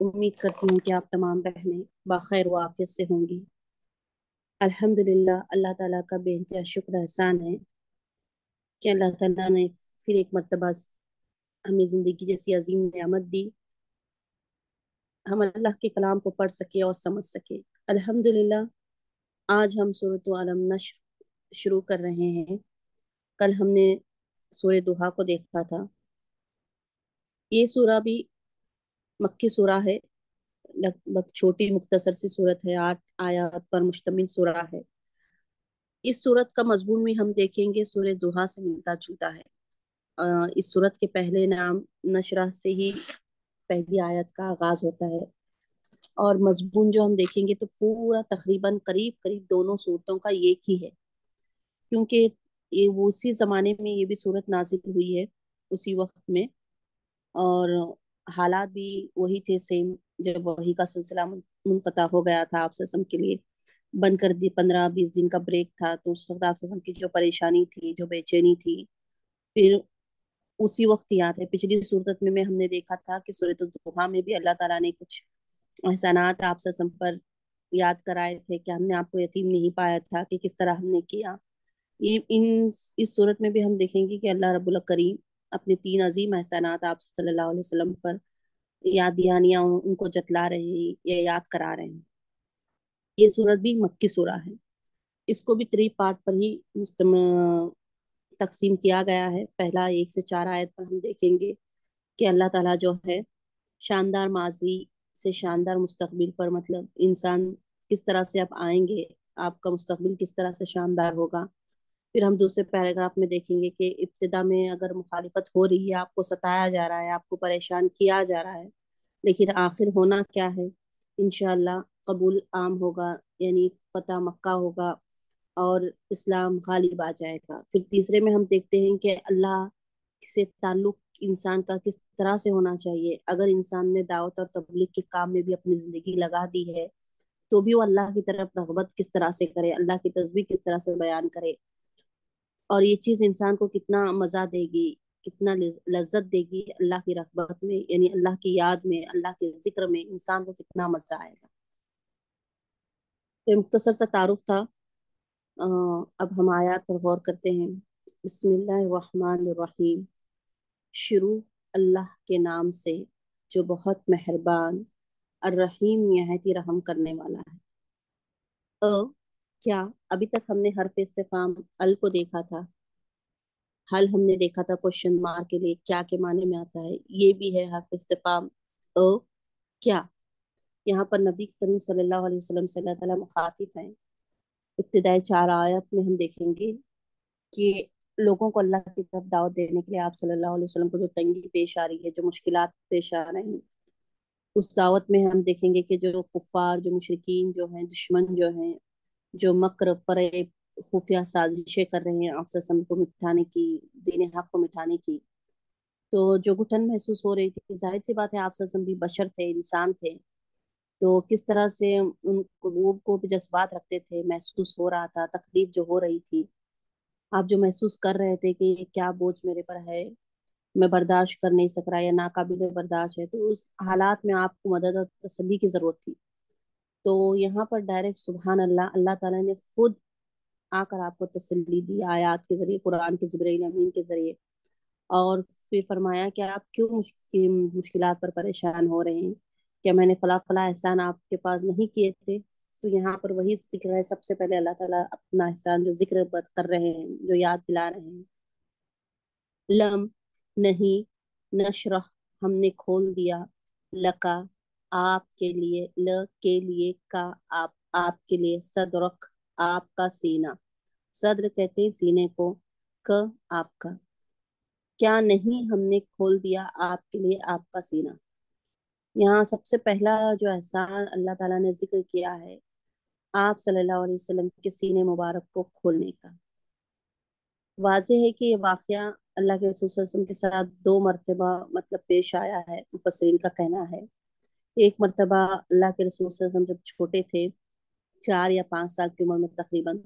उम्मीद करती हूँ कि आप तमाम बहनें बाखैर वाफियत से होंगी। अल्हम्दुलिल्लाह, अल्लाह ताला का बेनतहा शुक्र एहसान है कि अल्लाह ताला ने फिर एक मरतबा हमें ज़िंदगी जैसी अजीम नियामत दी। हम अल्लाह के कलाम को पढ़ सके और समझ सके। अल्हम्दुलिल्लाह, आज हम सूरत आलम नश्र शुरू कर रहे हैं। कल हमने सूर्य दुहा को देखा था। ये सूरा भी मक्की सूरा है, लगभग छोटी मुख्तसर सी सूरत है, आठ आयात पर मुश्तमिल सूरा है। इस सूरत का मजमून भी हम देखेंगे सूर्य दुहा से मिलता जुलता है। इस सूरत के पहले नाम नशरा से ही पहली आयत का आगाज़ होता है। और मजमून जो हम देखेंगे तो पूरा तकरीबन करीब करीब दोनों सूरतों का एक ही है। क्योंकि ये उसी जमाने में ये भी सूरत नाजिल हुई है, उसी वक्त में। और हालात भी वही थे सेम जब वही का सिलसिला मुनकता हो गया था आप ससम के लिए। बंद कर दी पंद्रह बीस दिन का ब्रेक था तो उस वक्त आप ससम की जो परेशानी थी जो बेचैनी थी फिर उसी वक्त याद है पिछली सूरत में, में हमने देखा था कि सूरत जुहा में भी अल्लाह ताला ने कुछ एहसानात आप ससम पर याद कराए थे कि हमने आपको यतीम नहीं पाया था कि किस तरह हमने किया। ये इन इस सूरत में भी हम देखेंगे कि अल्लाह रब्बुल करीम अपने तीन अजीम एहसानात आप सल्लल्लाहु अलैहि वसल्लम पर याद दहानियाँ उनको जतला रहे हैं या याद करा रहे हैं। ये सूरत भी मक्की सूरा है। इसको भी त्री पार्ट पर ही मुस्तम, तकसीम किया गया है। पहला एक से चार आयत पर हम देखेंगे कि अल्लाह ताला जो है, शानदार माजी से शानदार मुस्तकबिल पर मतलब इंसान किस तरह से आप आएँगे, आपका मुस्तकबिल किस तरह से शानदार होगा फिर हम दूसरे पैराग्राफ में देखेंगे कि इब्तदा में अगर मुखालिफत हो रही है, आपको सताया जा रहा है, आपको परेशान किया जा रहा है, लेकिन आखिर होना क्या है? इनशाला कबूल आम होगा, यानी फतेह मक्का होगा और इस्लाम गालिब आ जाएगा। फिर तीसरे में हम देखते हैं कि अल्लाह से ताल्लुक इंसान का किस तरह से होना चाहिए। अगर इंसान ने दावत और तबलीग के काम में भी अपनी ज़िंदगी लगा दी है तो भी वो अल्लाह की तरफ़ रगबत किस तरह से करे, अल्लाह की तस्वीर किस तरह से बयान करे और ये चीज़ इंसान को कितना मज़ा देगी कितना लज्जत देगी अल्लाह की रगबत में यानी अल्लाह की याद में अल्लाह के ज़िक्र में इंसान को कितना मज़ा आएगा। तो मुख्तसर सा तारुफ था। आ, अब हम आयात पर गौर करते हैं। बसमीम शुरू अल्लाह के नाम से जो बहुत मेहरबान अर्रहीम नहायत ही रहम करने वाला है। अ क्या अभी तक हमने हर्फ इस्तेफाम अल को देखा था? हल हमने देखा था क्वेश्चन मार्क के लिए, क्या के माने में आता है? ये भी है हर्फ इस्तेफाम अ क्या? यहाँ पर नबी करीम सल्लल्लाहु अलैहि वसल्लम से अल्लाह ताला मुखातिब हैं। इब्तदाई चार आयत में हम देखेंगे कि लोगों को अल्लाह की तरफ़ दावत देने के लिए आप सल्लल्लाहु अलैहि वसल्लम को जो तंगी पेश आ रही है, जो मुश्किल पेश आ रही हैं, उस दावत में हम देखेंगे कि जो कुफार जो मुशरकिन जो हैं, दुश्मन जो हैं जो मकर खुफिया साजिशें कर रहे हैं अफसर को मिठाने की, दीन हक को मिठाने की। तो जो घुटन महसूस हो रही थी, ज़ाहिर सी बात है आप ससम भी बशर थे, इंसान थे। तो किस तरह से उन वो को भी जज्बात रखते थे, महसूस हो रहा था, तकलीफ़ जो हो रही थी। आप जो महसूस कर रहे थे कि क्या बोझ मेरे पर है, मैं बर्दाश्त कर नहीं सक रहा या नाकाबिल बर्दाश्त है तो उस हालात में आपको मदद और तसली की ज़रूरत थी। तो यहाँ पर डायरेक्ट सुबहान अल्लाह अल्लाह ताला ने खुद आकर आपको तसल्ली दी आयात के ज़रिए, कुरान के जबरील अमीन के ज़रिए। और फिर फरमाया कि आप क्यों मुश्किल, मुश्किलात पर परेशान हो रहे हैं? क्या मैंने फला फला एहसान आपके पास नहीं किए थे? तो यहाँ पर वही ज़िक्र है, सबसे पहले अल्लाह ताला अपना एहसान, जो ज़िक्र कर रहे हैं, जो याद दिला रहे हैं। लम नहीं नशरह हमने खोल दिया, लका आपके लिए, ल के लिए का आप, आपके लिए सदरक आपका सीना। सदर कहते हैं सीने को, क आपका। क्या नहीं हमने खोल दिया आपके लिए आपका सीना? यहाँ सबसे पहला जो एहसान अल्लाह ताला ने ज़िक्र किया है, आप सल्लल्लाहु अलैहि वसल्लम के सीने मुबारक को खोलने का। वाजह है कि ये वाकया अल्लाह के रसूल के साथ दो मरतबा मतलब पेश आया है, मुफस्सिरीन का कहना है। एक मरतबा अल्लाह के रसूल वसल्लम जब छोटे थे, चार या पाँच साल की उम्र में तकरीबन,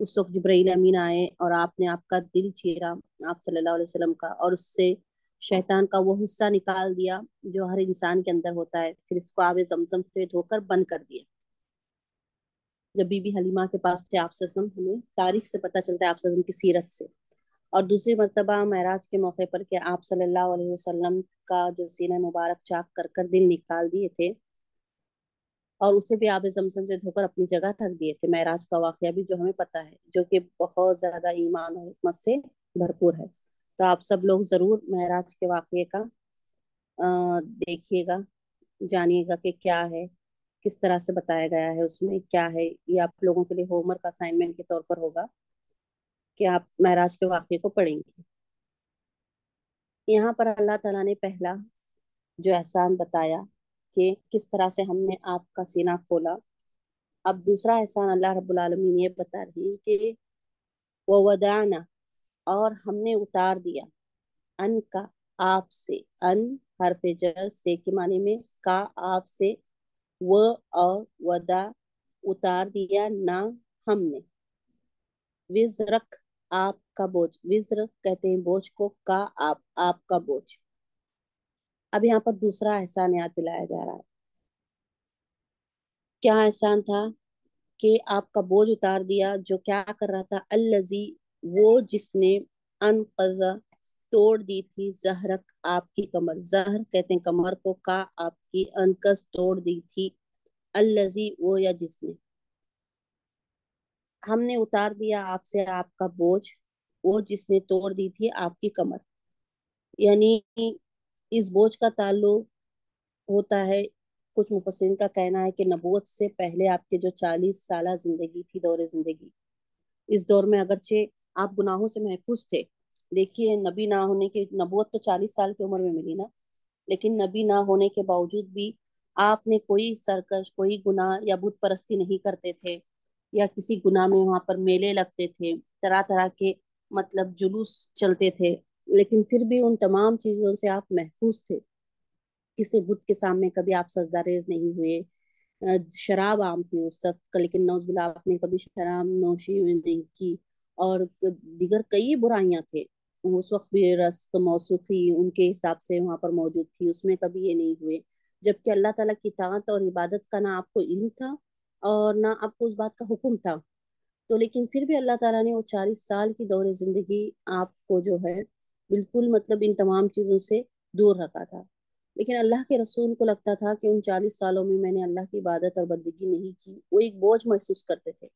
उस वक्त जिब्राइल अमीन आए और आपने आपका दिल चीरा आप सल्लल्लाहु अलैहि वसल्लम का और उससे शैतान का वो हिस्सा निकाल दिया जो हर इंसान के अंदर होता है, फिर इसको आवे जमजम से धोकर बंद कर दिया। जब बीबी हलीमा के पास थे आप सल्लल्लाहु अलैहि वसल्लम, हमें तारीख से पता चलता है आप सल्लल्लाहु अलैहि वसल्लम की सीरत से। और दूसरी मरतबा महराज के मौके पर कि आप सल्लल्लाहु अलैहि वसल्लम का जो सीना मुबारक चाक कर कर दिल निकाल दिए थे। और उसे भी आब जमजम से धोकर अपनी जगह ढक दिए थे। महराज का वाकया भी जो हमें पता है, जो कि बहुत ज़्यादा ईमान और हिकमत से भरपूर है। तो आप सब लोग ज़रूर महराज के वाकये का देखिएगा, जानिएगा कि क्या है, किस तरह से बताया गया है उसमें, क्या है, ये आप लोगों के लिए होमवर्क, असाइनमेंट के तौर पर होगा। कि आप महराज के वाकये को पढ़ेंगे। यहाँ पर अल्लाह ताला ने पहला जो एहसान बताया कि किस तरह से हमने आपका सीना खोला। अब दूसरा एहसान अल्लाह रब्बुल आलमीन ये बता रही है कि वो वदाना और हमने उतार दिया अन का आप से, अन हरफ जर से के माने में का आप से व और वदा उतार दिया ना हमने। विजरक आपका बोझ, विज्र कहते हैं बोझ को, का आप, आपका बोझ। अब यहाँ पर दूसरा एहसान याद दिलाया जा रहा है। क्या एहसान था कि आपका बोझ उतार दिया, जो क्या कर रहा था? अल्लजी, वो जिसने अनकज़ा तोड़ दी थी, जहरक आपकी कमर। जहर कहते हैं कमर को, का आपकी अनकस तोड़ दी थी। अल्लजी, वो या जिसने? हमने उतार दिया आपसे आपका बोझ, वो जिसने तोड़ दी थी आपकी कमर। यानी इस बोझ का ताल्लुक होता है, कुछ मुफस्सिरीन का कहना है कि नबूवत से पहले आपके जो चालीस साल ज़िंदगी थी, दौरे ज़िंदगी। इस दौर में अगरचे आप गुनाहों से महफूज थे। देखिए, नबी ना होने के, नबूवत तो चालीस साल की उम्र में मिली ना, लेकिन नबी ना होने के बावजूद भी आपने कोई सरकश, कोई गुनाह या बुत परस्ती नहीं करते थे। या किसी गुना में वहाँ पर मेले लगते थे तरह तरह के मतलब जुलूस चलते थे, लेकिन फिर भी उन तमाम चीज़ों से आप महफूज थे। किसी बुत के सामने कभी आप सजदारेज नहीं हुए शराब आम थी उस वक्त, लेकिन नौजुबिल्ला आपने कभी शराब नोशी नहीं की, और दिगर कई बुराइयाँ थे। उस वक्त भी रस्क मौसूफी उनके हिसाब से वहाँ पर मौजूद थी, उसमें कभी ये नहीं हुए, जबकि अल्लाह ताला की ताकत और इबादत का ना आपको इल्म था और ना आपको उस बात का हुक्म था। तो लेकिन फिर भी अल्लाह ताला ने वो चालीस साल की दौरे ज़िंदगी आपको जो है बिल्कुल मतलब इन तमाम चीज़ों से दूर रखा था। लेकिन अल्लाह के रसूल को लगता था कि उन चालीस सालों में मैंने अल्लाह की इबादत और बंदगी नहीं की, वो एक बोझ महसूस करते थे।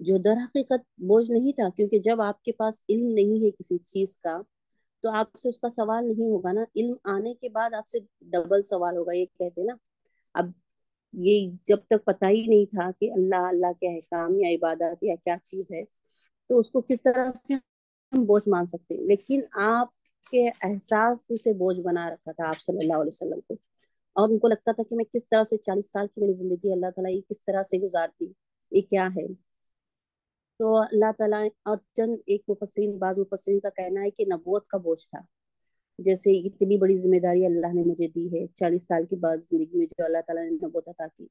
जो दर हकीकत बोझ नहीं था, क्योंकि जब आपके पास इल्म नहीं है किसी चीज़ का तो आपसे उसका सवाल नहीं होगा ना। इल्म आने के बाद आपसे डबल सवाल होगा, ये कहते ना। अब ये जब तक पता ही नहीं था कि अल्लाह अल्लाह के अहकाम या इबादत या क्या चीज़ है तो उसको किस तरह से हम बोझ मान सकते हैं? लेकिन आपके एहसास से बोझ बना रखा था आप सल्लल्लाहु अलैहि वसल्लम को। और उनको लगता था कि मैं किस तरह से चालीस साल की मेरी ज़िंदगी अल्लाह ताला ये किस तरह से गुजारती, ये क्या है? तो अल्लाह ताला और चंद एक मुफस्सिरीन, बाज मुफस्सिरीन का कहना है कि नबूवत का बोझ था। जैसे इतनी बड़ी ज़िम्मेदारी अल्लाह ने मुझे दी है, चालीस साल के बाद ज़िंदगी में जो अल्लाह ताला ने नबूवत अता की,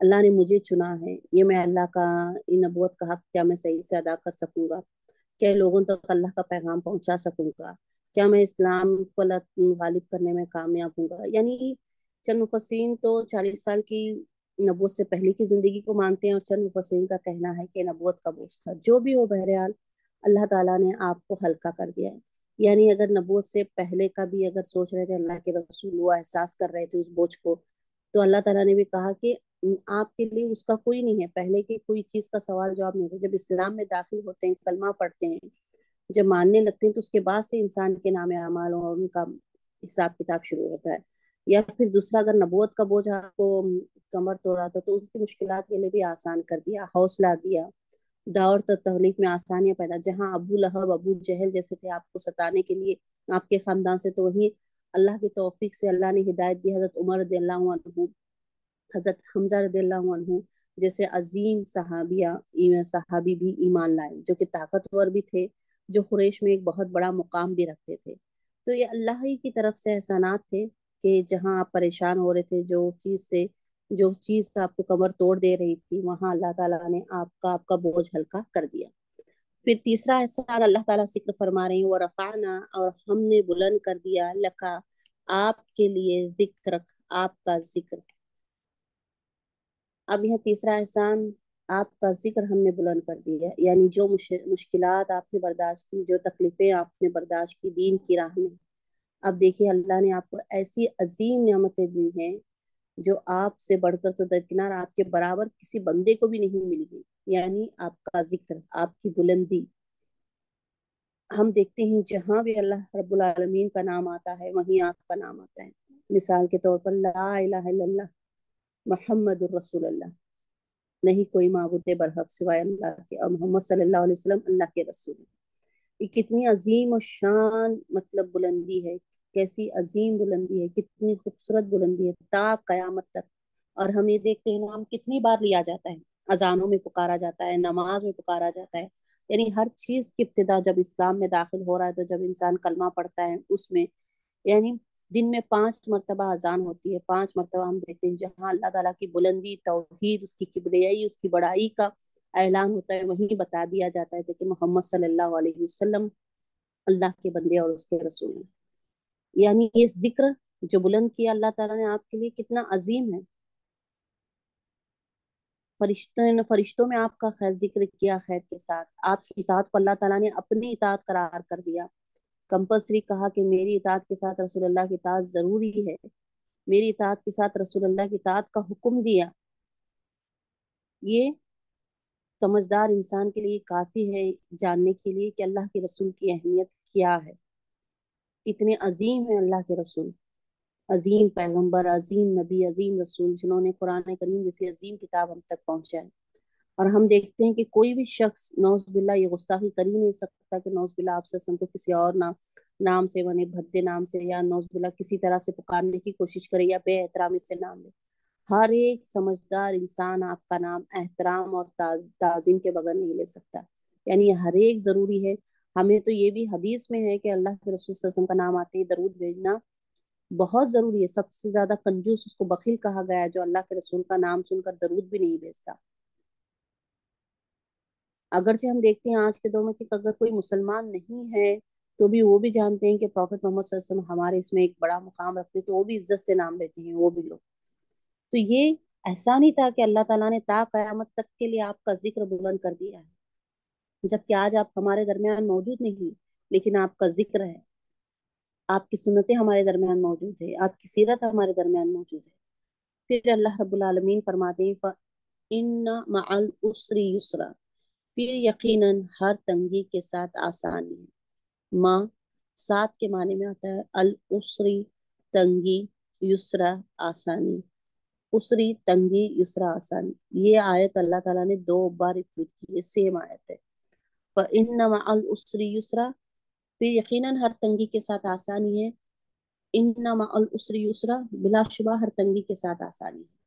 अल्लाह ने मुझे चुना है, ये मैं अल्लाह का इन नबूवत का हक क्या मैं सही से अदा कर सकूँगा? क्या लोगों तक तो अल्लाह का पैगाम पहुँचा सकूँगा? क्या मैं इस्लाम को गालिब करने में कामयाब हूँगा? यानी चंद मुफस्सिरीन तो चालीस साल की नबूवत से पहले की ज़िंदगी को मानते हैं और चंद मुफस्सिरीन का कहना है कि नबूवत का बोझ था। जो भी हो बहरहाल, अल्लाह ताला ने आपको हल्का कर दिया है। यानी अगर नबूवत से पहले का भी अगर सोच रहे थे, अल्लाह के रसूल वो एहसास कर रहे थे उस बोझ को तो अल्लाह ताला ने भी कहा कि आपके लिए उसका कोई नहीं है। पहले की कोई चीज़ का सवाल जवाब नहीं होता। जब इस्लाम में दाखिल होते हैं, कलमा पढ़ते हैं, जब मानने लगते हैं तो उसके बाद से इंसान के नाम अमाल और उनका हिसाब किताब शुरू होता है। या फिर दूसरा, अगर नबूवत का बोझ आपको कमर तोड़ा था तो उसकी मुश्किल के लिए भी आसान कर दिया, हौसला दिया। दावर तो तकलीफ़ में आसानियाँ पैदा, जहाँ अबू लहब, अबू जहल जैसे थे आपको सताने के लिए, आपके खानदान से तो वही अल्लाह की तौफीक से अल्लाह ने हिदायत दी हज़रत उमर हज़रत हमजा अन्हु, जैसे अजीम सहाबिया सहाबी भी ईमान लाए, जो कि ताकतवर भी थे, जो खुरेश में एक बहुत बड़ा मुकाम भी रखते थे। तो ये अल्लाह ही की तरफ़ से एहसानात थे कि जहाँ आप परेशान हो रहे थे, जो चीज़ से जो चीज़ आपको कमर तोड़ दे रही थी, वहाँ अल्लाह ताला ने आपका आपका बोझ हल्का कर दिया। फिर तीसरा एहसान अल्लाह ताला ज़िक्र फरमा रही है रफाना और हमने बुलंद कर दिया, लका आपके लिए ज़िक्र आपका ज़िक्र। अब यह तीसरा एहसान, आपका ज़िक्र हमने बुलंद कर दिया यानी जो मुश्किल आपने बर्दाश्त की, जो तकलीफें आपने बर्दाश्त की, दीन की राह में। अब देखिए, अल्लाह ने आपको ऐसी अजीम नियामतें दी हैं जो आपसे बढ़कर तो दरकिनार आपके बराबर किसी बंदे को भी नहीं मिल गई। यानी आपका ज़िक्र, आपकी बुलंदी। हम देखते हैं जहाँ भी अल्लाह रब्बुल आलमीन का नाम आता है, वहीं आपका नाम आता है। मिसाल के तौर पर, ला मोहम्मद रसूलुल्लाह। नहीं कोई माबूद बरहक सिवाय अल्लाह के, और मोहम्मद सल्लल्लाहु अलैहि वसल्लम अल्लाह के रसूल ये कितनी अजीम और शान मतलब बुलंदी है। कैसी अजीम बुलंदी है, कितनी खूबसूरत बुलंदी है, ता कयामत तक। और हम ये देखते हैं नाम कितनी बार लिया जाता है? अजानों में पुकारा जाता है, नमाज़ में पुकारा जाता है। यानी हर चीज़ की इब्तदा जब इस्लाम में दाखिल हो रहा है तो जब इंसान कलमा पढ़ता है उसमें, यानी दिन में पाँच मरतबा अजान होती है। पाँच मरतबा हम देखते हैं, जहाँ अल्लाह ताला की बुलंदी, तोहीद, उसकी किबरियाई, उसकी बड़ाई का ऐलान होता है, वहीं बता दिया जाता है कि मोहम्मद सल्लल्लाहु अलैहि वसल्लम अल्लाह के बंदे और उसके रसूल हैं। यानी ये ज़िक्र जो बुलंद किया अल्लाह ताला ने आपके लिए कितना अजीम है। फरिश्तों ने, फरिश्तों में आपका खैर ज़िक्र किया खैर के साथ। आपकी इतात को अल्लाह ताला ने अपनी इतात करार कर दिया। कंपल्सरी कहा कि मेरी इतात के साथ रसूलुल्लाह की इतात ज़रूरी है। मेरी इतात के साथ रसूलुल्लाह की इतात का हुक्म दिया। ये समझदार इंसान के लिए काफ़ी है, जानने के लिए कि अल्लाह के रसूल की अहमियत क्या है। इतने अजीम है अल्लाह के रसूल। अजीम पैगंबर अजीम नबी अजीम रसूल जिन्होंने कुरान करीम जैसी अजीम किताब हम तक पहुँचाए और हम देखते हैं कि कोई भी शख्स नौजबिल्ला ये गुस्ताखी कर ही नहीं सकता कि नौजबिल्ला आप ससम को किसी और नाम नाम से बने भद्दे नाम से या नौजबिल्ला किसी तरह से पुकारने की कोशिश करे या बेहतरामी से नाम ले। हर एक समझदार इंसान आपका नाम एहतराम और ताज, ताजीम के बगैर नहीं ले सकता। यानी हर एक ज़रूरी है हमें तो ये भी हदीस में है कि अल्लाह के रसूल का नाम आते ही दरूद भेजना बहुत ज़रूरी है। सबसे ज़्यादा कंजूस उसको बकील कहा गया है, जो अल्लाह के रसूल का नाम सुनकर दरूद भी नहीं भेजता। अगरचे हम देखते हैं आज के दौर में कि अगर कोई मुसलमान नहीं है तो भी वो भी जानते हैं कि प्रॉफिट मोहम्मद हमारे इसमें एक बड़ा मुकाम रखते तो वो भी इज़्ज़त से नाम लेते हैं, वो भी लोग। तो ये ऐसा नहीं था कि अल्लाह ताला ने ता कयामत तक के लिए आपका ज़िक्र बुलंद कर दिया है। जबकि आज आप हमारे दरमियान मौजूद नहीं, लेकिन आपका ज़िक्र है। आपकी सुनतें हमारे दरमियान मौजूद है, आपकी सीरत हमारे दरमियान मौजूद है। फिर अल्लाह रब्बुल आलमीन फरमाते हैं फिर हर तंगी के साथ आसानी है। माँ साथ के माने में आता है, अल उसरी तंगी युसरा आसानी। उसरी तंगी युसरा आसानी। ये आयत अल्लाह ताला ने दो बार रिपीट की है, सेम आयत है। फिर यकीनन हर तंगी के साथ आसानी है इन अल उसरी बिलाशुबा हर तंगी के साथ आसानी है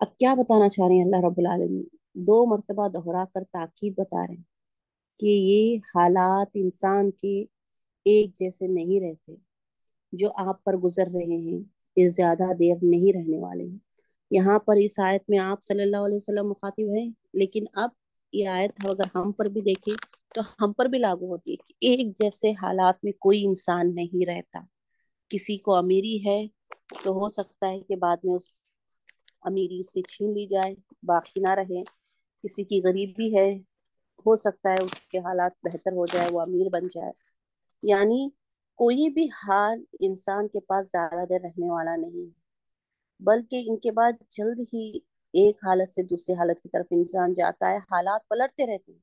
अब क्या बताना चाह रहे हैं अल्लाह रब्बुल दो मरतबा दोहरा कर ताकीद बता रहे हैं कि ये हालात इंसान के एक जैसे नहीं रहते जो आप पर गुजर रहे हैं ये ज़्यादा देर नहीं रहने वाले हैं यहाँ पर इस आयत में आप सल्लल्लाहु अलैहि वसल्लम मुखातिब हैं लेकिन अब ये आयत अगर हम पर भी देखें तो हम पर भी लागू होती है कि एक जैसे हालात में कोई इंसान नहीं रहता। किसी को अमीरी है तो हो सकता है कि बाद में उस अमीरी उससे छीन ली जाए, बाकी ना रहे। किसी की गरीबी है, हो सकता है उसके हालात बेहतर हो जाए, वो अमीर बन जाए। यानी कोई भी हाल इंसान के पास ज़्यादा देर रहने वाला नहीं बल्कि इनके बाद जल्द ही एक हालत से दूसरी हालत की तरफ़ इंसान जाता है, हालात पलटते रहते हैं।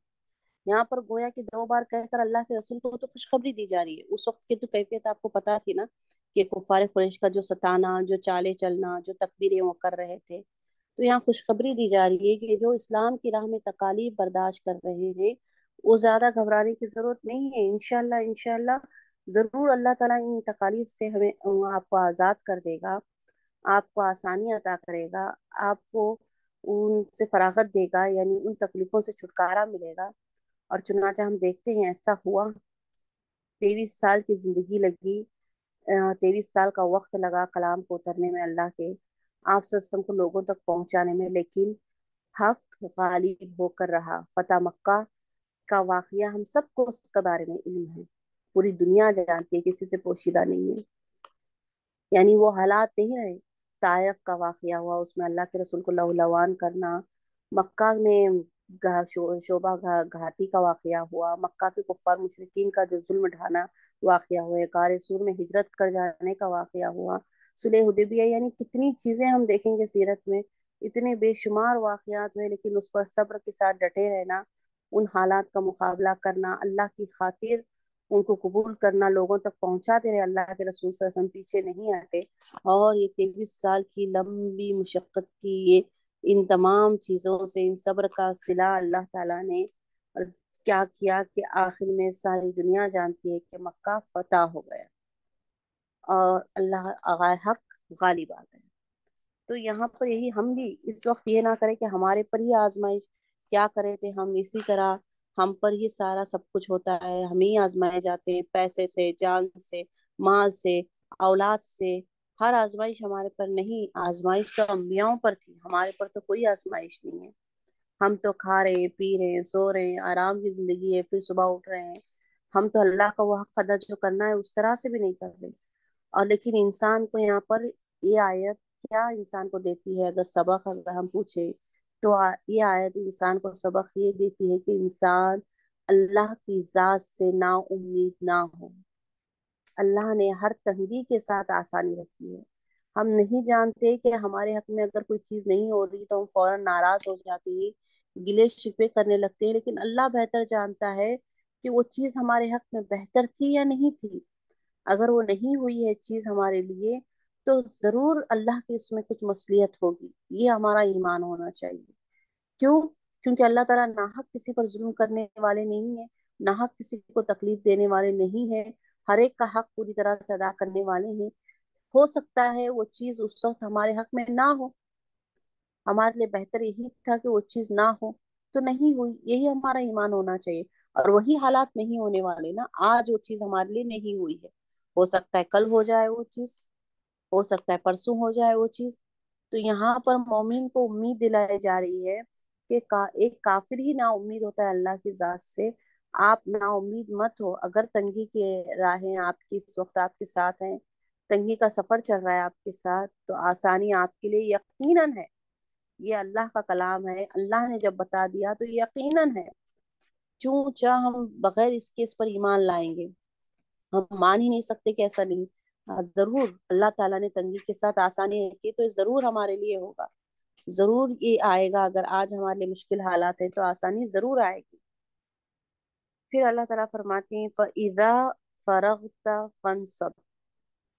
यहाँ पर गोया कि दो बार कहकर अल्लाह के रसूल को तो खुशखबरी दी जा रही है। उस वक्त की तो कैफियत आपको पता थी ना कि कुफार खुरेश का जो सताना, जो चाले चलना, जो तकबीरें वो कर रहे थे तो यहाँ खुशखबरी दी जा रही है कि जो इस्लाम की राह में तकालीफ बर्दाश्त कर रहे हैं, वो ज़्यादा घबराने की ज़रूरत नहीं है। इनशाला इनशाला ज़रूर अल्लाह ताला इन तकालीफ से हमें, आपको आज़ाद कर देगा, आपको आसानी अदा करेगा, आपको उनसे फरागत देगा, यानी उन तकलीफों से छुटकारा मिलेगा। और चुनाचा हम देखते हैं, ऐसा हुआ। तेईस साल की ज़िंदगी लगी। तेईस साल का वक्त लगा कलाम को उतरने में अल्लाह के। आप सत्संग को लोगों तक पहुँचाने में, लेकिन हक गालिब होकर रहा। फतेह मक्का का वाकया हम सबको उसके बारे में इल्म है। पूरी दुनिया जानती है, किसी से पोशीदा नहीं है। यानी वो हालात नहीं रहे। तायफ का वाकया हुआ, उसमें अल्लाह के रसूल को लहलवान करना, मक्का में शोभा घाटी का वाकया हुआ, मक्का के कुफार मुशरकिन का जो जुल्म ढाना वाकया हुआ कार सूर में हिजरत कर जाने का वाकया हुआ। सुलह हुदैबिया, यानी कितनी चीज़ें हम देखेंगे सीरत में, इतने बेशुमार वाकयात हुए लेकिन उस पर सब्र के साथ डटे रहना, उन हालात का मुकाबला करना, अल्लाह की खातिर उनको कबूल करना, लोगों तक पहुंचाते रहे अल्लाह के रसूल वसल्लम पीछे नहीं हटे और ये तेईस साल की लंबी मुशक्कत की ये, इन तमाम चीज़ों से, इन सब्र का सिला अल्लाह ताला ने क्या किया कि आखिर में सारी दुनिया जानती है कि मक्का फतह हो गया। और अल्लाह आगा हक, गालिब आ गए। तो यहाँ पर यही हम भी इस वक्त ये ना करें कि हमारे पर ही आजमाइश, क्या करे थे हम इसी तरह हम पर ही सारा सब कुछ होता है। हम ही आजमाए जाते हैं पैसे से, जान से, माल से, औलाद से। हर आजमाइश हमारे पर नहीं, आजमाइश तो अम्बियाओं पर थी। हमारे पर तो कोई आजमाइश नहीं है। हम तो खा रहे हैं, पी रहे हैं, सो रहे हैं, आराम की ज़िंदगी है, फिर सुबह उठ रहे हैं। हम तो अल्लाह का वो हक अदा जो करना है, उस तरह से भी नहीं कर रहे। और लेकिन इंसान को यहाँ पर ये आयत क्या इंसान को देती है? अगर सबक अगर हम पूछे तो ये आयत इंसान को सबक ये देती है कि इंसान अल्लाह की जात से ना उम्मीद ना हो। अल्लाह ने हर तंगी के साथ आसानी रखी है। हम नहीं जानते कि हमारे हक में अगर कोई चीज़ नहीं हो रही तो हम फ़ौरन नाराज़ हो जाते हैं, गिले शिकवे करने लगते हैं, लेकिन अल्लाह बेहतर जानता है कि वो चीज़ हमारे हक में बेहतर थी या नहीं थी। अगर वो नहीं हुई है चीज़ हमारे लिए तो ज़रूर अल्लाह की इसमें कुछ मसलियत होगी। ये हमारा ईमान होना चाहिए। क्यों? क्योंकि अल्लाह ताला नाहक किसी पर जुल्म करने वाले नहीं है नाहक किसी को तकलीफ़ देने वाले नहीं है, हर एक का हक पूरी तरह से अदा करने वाले हैं। हो सकता है वो चीज़ उस वक्त हमारे हक में ना हो। हमारे लिए बेहतर यही था कि वो चीज़ ना हो। तो नहीं हुई। यही हमारा ईमान होना चाहिए। और वही हालात नहीं होने वाले ना। आज वो चीज़ हमारे लिए नहीं हुई है। हो सकता है कल हो जाए वो चीज़। हो सकता है परसों हो जाए वो चीज़। तो यहाँ पर मोमिन को उम्मीद दिलाई जा रही है कि का, एक काफिर ही ना उम्मीद होता है अल्लाह की जात से। आप ना उम्मीद मत हो अगर तंगी के राहें आपकी इस वक्त आपके साथ हैं तंगी का सफ़र चल रहा है आपके साथ तो आसानी आपके लिए यकीनन है ये अल्लाह का कलाम है अल्लाह ने जब बता दिया तो यकीनन है। चूं चाह हम बगैर इसके इस पर ईमान लाएँगे। हम मान ही नहीं सकते कि ऐसा नहीं ज़रूर। अल्लाह ताला ने तंगी के साथ आसानी रखी तो ज़रूर हमारे लिए होगा। ज़रूर ये आएगा, अगर आज हमारे लिए मुश्किल हालात है तो आसानी ज़रूर आएगी। फिर अल्लाह ताला फरमाते हैं फ़इज़ा फ़रग़्ता फ़नसब,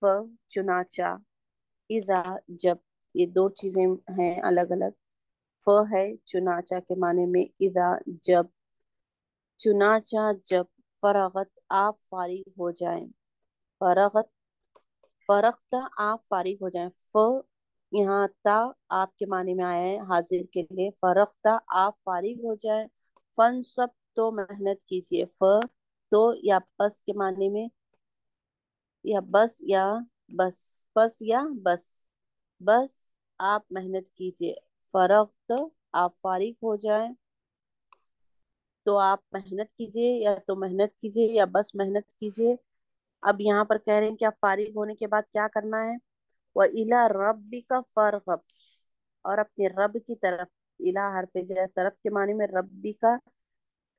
फ चुनाचा, इज़ा जब ये दो चीज़ें हैं अलग अलग फ है चुनाचा के माने में इज़ा जब, चुनाचा जब फरागत आप फारिग हो जाए। फरागत फरख्ता आप फारिग हो जाए। फ यहाँ ता आपके माने में आया है हाजिर के लिए। फरख्ता आप फारिग हो जाए। फन सब तो मेहनत कीजिए। फ तो या बस के माने में या बस या बस बस या बस। बस आप मेहनत कीजिए। फरग तो आप फारिग हो जाए। तो आप मेहनत कीजिए या तो मेहनत कीजिए या बस मेहनत कीजिए। अब यहाँ पर कह रहे हैं कि आप फारिग होने के बाद क्या करना है? वह इला रबी का फरगब और अपने रब की तरफ़, इला हर पे जो तरफ़ के माने में रबी का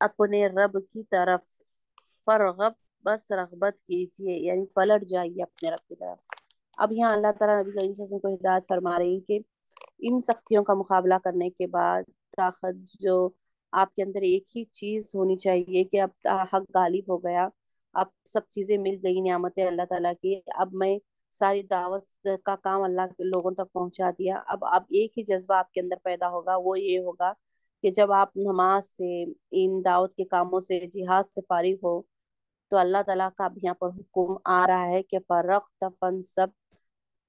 अपने रब की तरफ़। फरगब बस रगबत कीजिए, यानी पलट जाइए अपने रब की तरफ़। अब यहाँ अल्लाह ताला नबी करीम को हिदायत फरमा रही है कि इन सख्तियों का मुकाबला करने के बाद ताकत जो आपके अंदर एक ही चीज़ होनी चाहिए कि अब हक गालिब हो गया अब सब चीज़ें मिल गई नियामत अल्लाह ताला की। अब मैं सारी दावत का काम अल्लाह के लोगों तक पहुँचा दिया। अब अब एक ही जज्बा आपके अंदर पैदा होगा, वो ये होगा कि जब आप नमाज़ से, इन दावत के कामों से, जिहाद से फारिग हो तो अल्लाह ताला का अब यहाँ पर हुक्म आ रहा है कि फरख्त सब,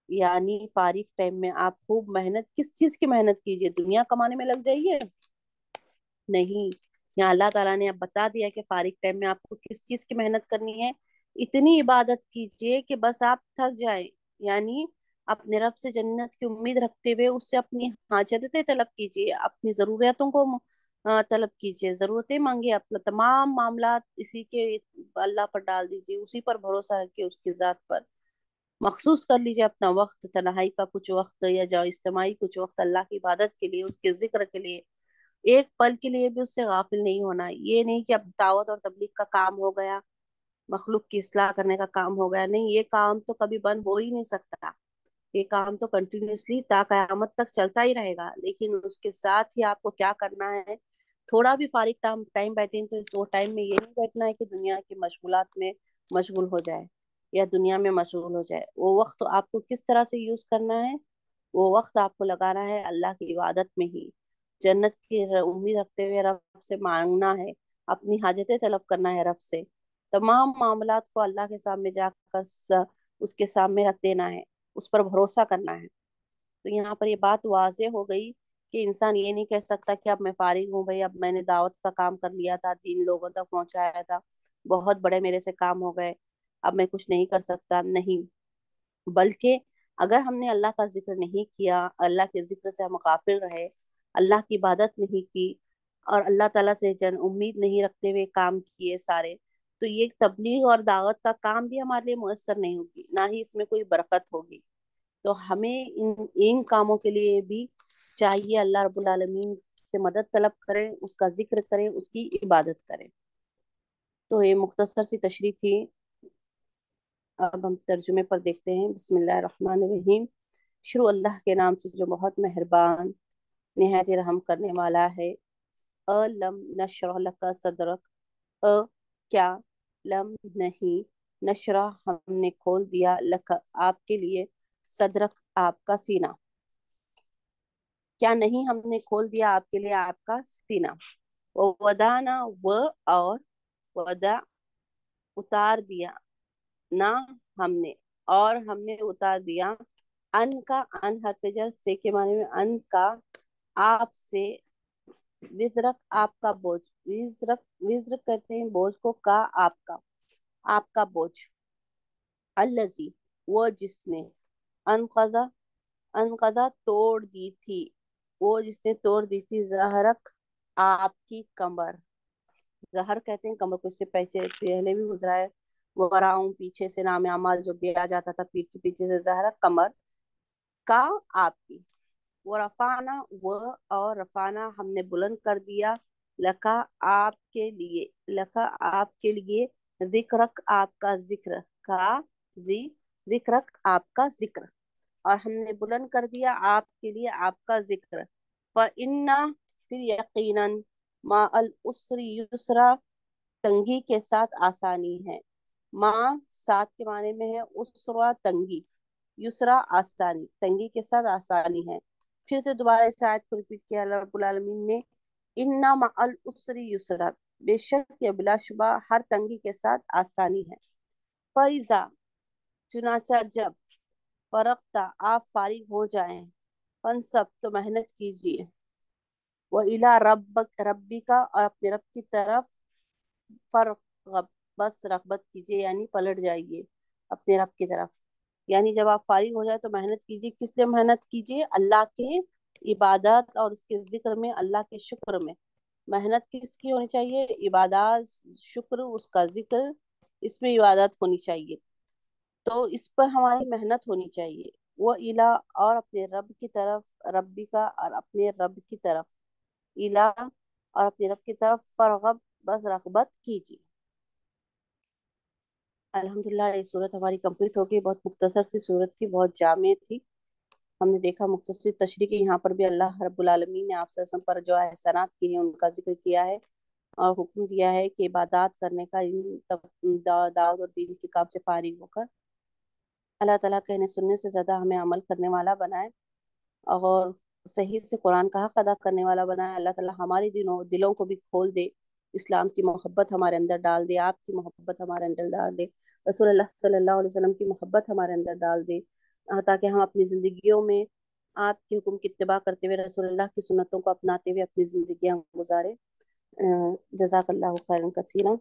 यानी फारिग टाइम में आप खूब मेहनत, किस चीज़ की मेहनत कीजिए? दुनिया कमाने में लग जाइए? नहीं। यहाँ अल्लाह ताला ने अब बता दिया कि फारिग टाइम में आपको किस चीज़ की मेहनत करनी है। इतनी इबादत कीजिए कि बस आप थक जाए, यानी अपने रब से जन्नत की उम्मीद रखते हुए उससे अपनी हाजतें तलब कीजिए, अपनी जरूरतों को तलब कीजिए, जरूरतें मांगिए, अपना तमाम मामला इसी के अल्लाह पर डाल दीजिए, उसी पर भरोसा रखिए उसकी जात पर। मखसूस कर लीजिए अपना वक्त, तन्हाई का कुछ वक्त या जो इज्तिमाई कुछ वक्त अल्लाह की इबादत के लिए, उसके ज़िक्र के लिए। एक पल के लिए भी उससे गाफिल नहीं होना। ये नहीं कि अब दावत और तबलीग का काम हो गया, मखलूक की असलाह करने का काम हो गया। नहीं, ये काम तो कभी बंद हो ही नहीं सकता। ये काम तो कंटिन्यूसली ता कयामत तक चलता ही रहेगा। लेकिन उसके साथ ही आपको क्या करना है? थोड़ा भी फारिग टाइम टाइम बैठे तो इस वो टाइम में ये नहीं बैठना है कि दुनिया की मशगूलत में मशगूल हो जाए या दुनिया में मशगूल हो जाए। वो वक्त आपको किस तरह से यूज़ करना है? वो वक्त आपको लगाना है अल्लाह की इबादत में ही। जन्नत की उम्मीद रखते हुए रब से मांगना है, अपनी हाजतें तलब करना है रब से। तमाम मामलात को अल्लाह के सामने जाकर उसके सामने रख देना है, उस पर भरोसा करना है। तो यहाँ पर ये बात वाजे हो गई कि इंसान ये नहीं कह सकता कि अब मैं फारिग हूँ भाई, अब मैंने दावत का काम कर लिया था, तीन लोगों तक पहुँचाया था, बहुत बड़े मेरे से काम हो गए, अब मैं कुछ नहीं कर सकता, नहीं। बल्कि अगर हमने अल्लाह का ज़िक्र नहीं किया, अल्लाह के ज़िक्र से हम काफिल रहे अल्लाह की इबादत नहीं की और अल्लाह ताला से जन उम्मीद नहीं रखते हुए काम किए सारे तो ये तबलीग और दावत का काम भी हमारे लिए मुयसर नहीं होगी, ना ही इसमें कोई बरकत होगी। तो हमें इन इन कामों के लिए भी चाहिए, अल्लाह रब्बुल आलमीन से मदद तलब करें, उसका ज़िक्र करें, उसकी इबादत करें। तो ये मुख्तसर सी तशरी थी। अब हम तर्जुमे पर देखते हैं। बिस्मिल्लाह रहमान रहीम शुरू अल्लाह के नाम से जो बहुत मेहरबान नहायत रहम करने वाला है। अलम नशरह लका सदरक। अ, क्या लम नहीं, नशरा हमने खोल दिया लका आपके लिए, सदरक आपका सीना। क्या नहीं हमने खोल दिया आपके लिए आपका सीना। वदाना व और वदा उतार दिया ना हमने, और हमने उतार दिया। अन का अन हरफजर से के माने में अन का आप से विजरक आपका बोझ, विजरक विजरक कहते हैं बोझ को का आपका आपका बोझ। अल्लजी, वो जिसने अनकदा अनकदा तोड़ दी थी, वो जिसने तोड़ दी थी जहरक आपकी कमर। जहर कहते हैं कमर को, इससे पहले पहले भी गुजरा है वराऊं पीछे से नाम अमाल जो दिया जाता था, पीठ के पीछे से जहरक, कमर का आपकी। वो रफाना वो और रफाना हमने बुलंद कर दिया। लका आपके लिए लका आपके लिए जिक्रक आपका ज़िक्र, का जिक्रक आपका ज़िक्र। और हमने बुलंद कर दिया आपके लिए आपका ज़िक्र। पर इन्ना फिर यकीनन मा अल उसरी युसरा तंगी के साथ आसानी है। माँ साथ के माने में है उसरा तंगी, युसरा आसानी, तंगी के साथ आसानी है। फिर से दोबारा इस आयत को रिपीट किया आलमीन ने, इन्ना मअल उसरी युसरा, बेशक ये बिलाशुबा हर तंगी के साथ आसानी है। फैजा, चुनाचा जब फरकता आप फारिग हो जाएँ फन सब तो मेहनत कीजिए। वो इला रब रब्बी का और अपने रब की तरफ़ फ़र्क बस रगबत कीजिए, यानी पलट जाइए अपने रब की तरफ़। यानी जब आप फारिग हो जाए तो मेहनत कीजिए। किस लिए मेहनत कीजिए? अल्लाह के इबादत और उसके ज़िक्र में, अल्लाह के शुक्र में। मेहनत किसकी होनी चाहिए? इबादत, शुक्र, उसका ज़िक्र। इसमें इबादत होनी चाहिए। तो इस पर हमारी मेहनत होनी चाहिए। वो इला और अपने रब की तरफ़, रब्बी का और अपने रब की तरफ़। इला और अपने रब की तरफ़ फरगब बस रगबत कीजिए। अल्हम्दुलिल्लाह, ये सूरत हमारी कंप्लीट हो गई। बहुत मुख्तसर सी सूरत थी, बहुत जामे थी। हमने देखा मुख्तसर तशरी के। यहाँ पर भी अल्लाह रब्बुल आलमीन ने आप सम पर जो एहसानात किए हैं, उनका ज़िक्र किया है और हुक्म दिया है कि इबादत करने का इन दावत और दीन के काम से फारिग होकर अल्लाह ताला कहने सुनने से ज़्यादा हमें अमल करने वाला बनाए और सही से कुरान का हक अदा करने वाला बनाए। अल्लाह ताला हमारे दिलों दिलों को भी खोल दे। इस्लाम की मोहब्बत हमारे अंदर डाल दे, आपकी मोहब्बत हमारे अंदर डाल दे। अलैहि वसल्लम की मोहब्बत हमारे अंदर डाल दे ताकि हम अपनी जिंदगियों में आपके हुक्म की इतबा करते हुए रसोल्ला की सुन्नतों को अपनाते हुए अपनी ज़िंदगी गुजारे। जजाकल्लाहु खैर कसीरा।